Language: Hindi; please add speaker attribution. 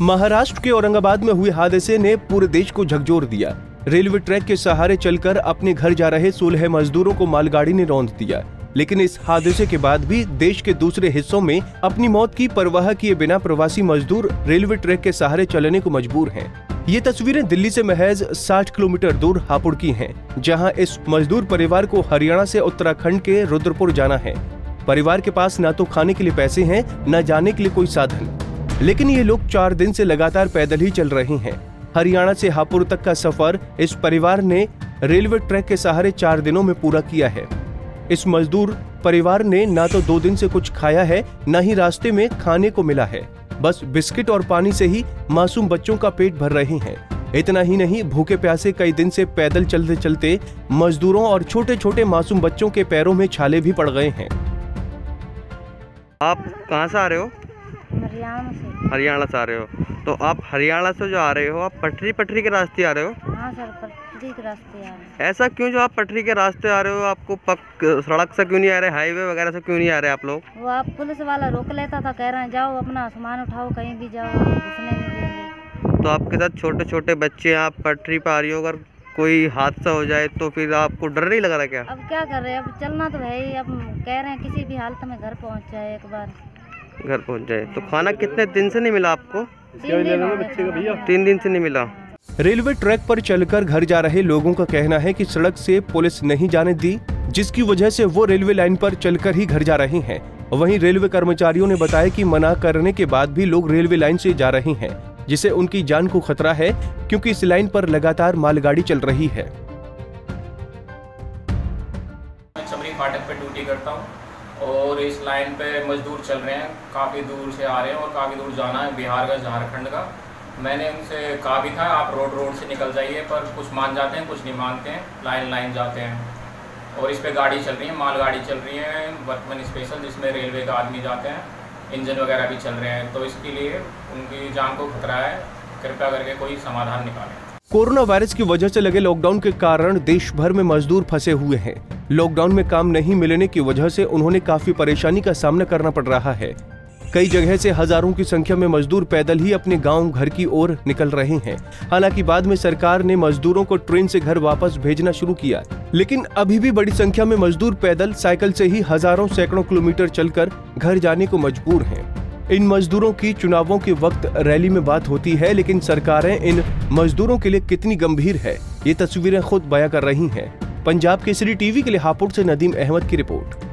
Speaker 1: महाराष्ट्र के औरंगाबाद में हुए हादसे ने पूरे देश को झकझोर दिया। रेलवे ट्रैक के सहारे चलकर अपने घर जा रहे सोलह मजदूरों को मालगाड़ी ने रौंद दिया। लेकिन इस हादसे के बाद भी देश के दूसरे हिस्सों में अपनी मौत की परवाह किए बिना प्रवासी मजदूर रेलवे ट्रैक के सहारे चलने को मजबूर हैं। ये तस्वीरें दिल्ली से महज 60 किलोमीटर दूर हापुड़ की हैं, जहाँ इस मजदूर परिवार को हरियाणा से उत्तराखंड के रुद्रपुर जाना है। परिवार के पास न तो खाने के लिए पैसे हैं न जाने के लिए कोई साधन। लेकिन ये लोग चार दिन से लगातार पैदल ही चल रहे हैं। हरियाणा से हापुड़ तक का सफ़र इस परिवार ने रेलवे ट्रैक के सहारे चार दिनों में पूरा किया है। इस मजदूर परिवार ने न तो दो दिन से कुछ खाया है, न ही रास्ते में खाने को मिला है। बस बिस्किट और पानी से ही मासूम बच्चों का पेट भर रहे हैं। इतना ही नहीं, भूखे प्यासे कई दिन से पैदल चलते चलते मजदूरों और छोटे छोटे मासूम बच्चों के पैरों में छाले भी पड़ गए हैं।
Speaker 2: आप कहाँ से आ रहे हो?
Speaker 3: हरियाणा से।
Speaker 2: हरियाणा से आ रहे हो। तो आप हरियाणा से जो आ रहे हो आप पटरी पटरी के रास्ते आ रहे हो?
Speaker 3: हाँ सर पटरी के रास्ते आ रहे हैं।
Speaker 2: ऐसा क्यों जो आप पटरी के रास्ते आ रहे हो? आपको पक सड़क से क्यों नहीं आ रहे? हाईवे वगैरह से क्यों नहीं आ रहे आप लोग?
Speaker 3: वो आप पुलिस वाला रोक लेता था कह रहे हैं जाओ अपना सामान उठाओ कहीं भी जाओ घुसने नहीं देंगे।
Speaker 2: तो आपके साथ छोटे छोटे बच्चे हैं आप पटरी पर आ रही हो अगर कोई हादसा हो जाए तो फिर आपको डर नहीं लग रहा क्या?
Speaker 3: अब क्या कर रहे हैं? अब चलना तो है ही अब कह रहे हैं किसी भी हालत में घर पहुँच जाए एक बार।
Speaker 2: घर पहुँच जाए। तो खाना कितने दिन से नहीं मिला आपको?
Speaker 3: तीन दिन
Speaker 2: से नहीं मिला।
Speaker 1: रेलवे ट्रैक पर चलकर घर जा रहे लोगों का कहना है कि सड़क से पुलिस नहीं जाने दी जिसकी वजह से वो रेलवे लाइन पर चलकर ही घर जा रहे हैं। वहीं रेलवे कर्मचारियों ने बताया कि मना करने के बाद भी लोग रेलवे लाइन से जा रहे हैं जिसे उनकी जान को खतरा है क्योंकि इस लाइन पर लगातार मालगाड़ी चल रही है।
Speaker 4: मैं चमरी फाटक पे ड्यूटी करता हूँ। और इस लाइन पे मजदूर चल रहे हैं, काफ़ी दूर से आ रहे हैं और काफ़ी दूर जाना है, बिहार का, झारखंड का। मैंने उनसे कहा भी था, आप रोड रोड से निकल जाइए, पर कुछ मान जाते हैं, कुछ नहीं मानते हैं, लाइन लाइन जाते हैं। और इस पर गाड़ी चल रही है, मालगाड़ी चल रही है वर्कमैन स्पेशल, जिसमें रेलवे का आदमी जाते हैं, इंजन वगैरह भी चल रहे हैं। तो इसके लिए उनकी जान को खतरा है, कृपया करके कोई समाधान निकालें।
Speaker 1: कोरोना वायरस की वजह से लगे लॉकडाउन के कारण देश भर में मजदूर फंसे हुए हैं। लॉकडाउन में काम नहीं मिलने की वजह से उन्होंने काफ़ी परेशानी का सामना करना पड़ रहा है। कई जगह से हज़ारों की संख्या में मजदूर पैदल ही अपने गाँव घर की ओर निकल रहे हैं। हालाँकि बाद में सरकार ने मजदूरों को ट्रेन से घर वापस भेजना शुरू किया। लेकिन अभी भी बड़ी संख्या में मजदूर पैदल साइकिल से ही हज़ारों सैकड़ों किलोमीटर चलकर घर जाने को मजबूर हैं। इन मजदूरों की चुनावों के वक्त रैली में बात होती है, लेकिन सरकारें इन मजदूरों के लिए कितनी गंभीर है? ये तस्वीरें खुद बयां कर रही हैं। पंजाब केसरी टीवी के लिए हापुड़ से नदीम अहमद की रिपोर्ट।